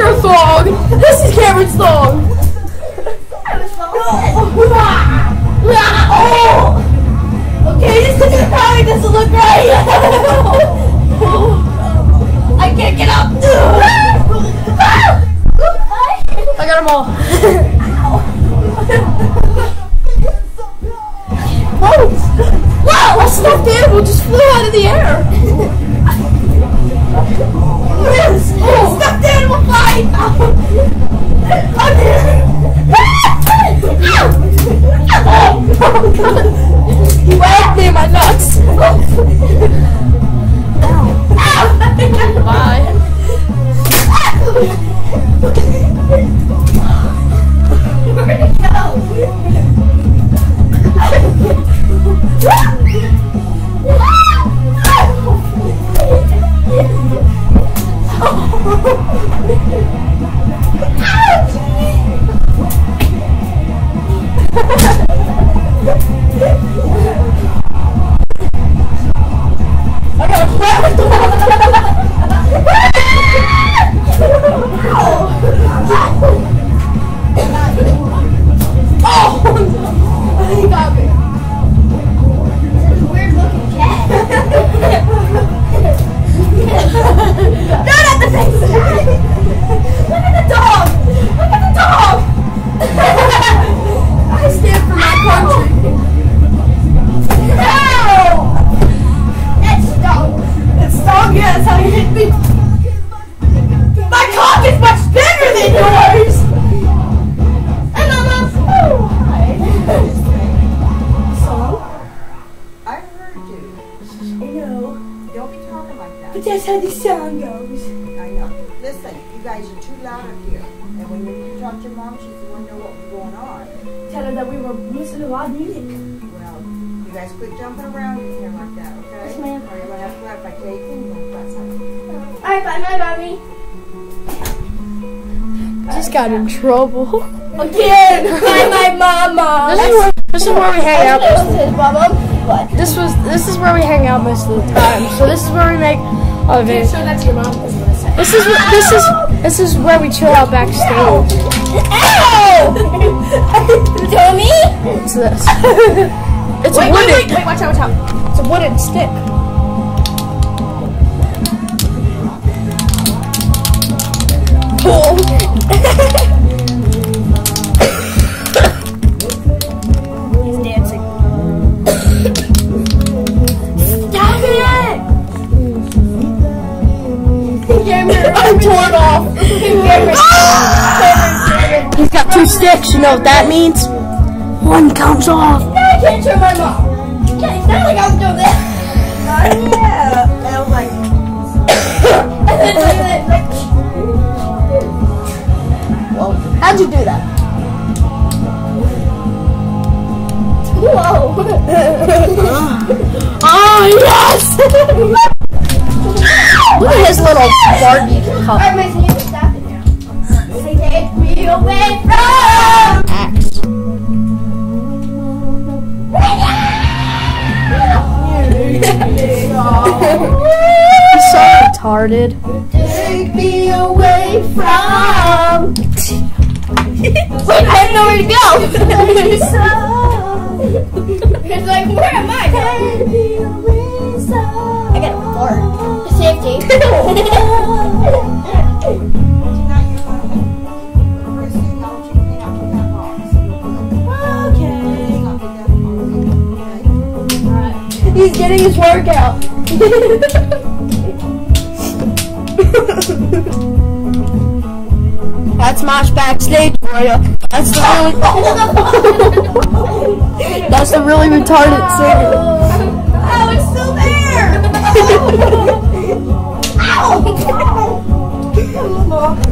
your song. This is Cameron's song. oh. Okay, this is probably doesn't look right. Oh, I. Don't be talking like that. But that's how the song goes. I know. Listen, you guys are too loud up here. And when you talk to your mom, she's the one know what was going on. Tell her that we were listening to loud music. Well, you guys quit jumping around in here like that, okay? Yes, ma'am. Or you're gonna have to laugh if I tell you things like that. Alright, bye, bye, mommy. Just got in trouble. Again! By my mama! This is where, this is where we hang out. This is This was this is where we hang out most of the time. So this is where we make our Okay, videos. so that's your mom. That's what I said. This is this is this is where we chill out backstage. Ow! me? It's this. It's Wait, wait, wooden. wait, wait, watch out, watch out. It's a wooden stick. He's He's got two sticks. You know what that means? One comes off. I can't turn my mom. Yeah, it's not like I'm doing this. Oh, yeah. And I was like, Whoa. How'd you do that? Whoa. Oh yes! Look at his little Barbie cup. Me away from. Axe. He's so retarded. Take me away from. Wait, I have nowhere to go. It's like, where am I? I got a fart. Safety. He's getting his workout. That's Mosh backstage for you. That's the really, that's the really retarded singer. Oh, it's still there. That was Mosh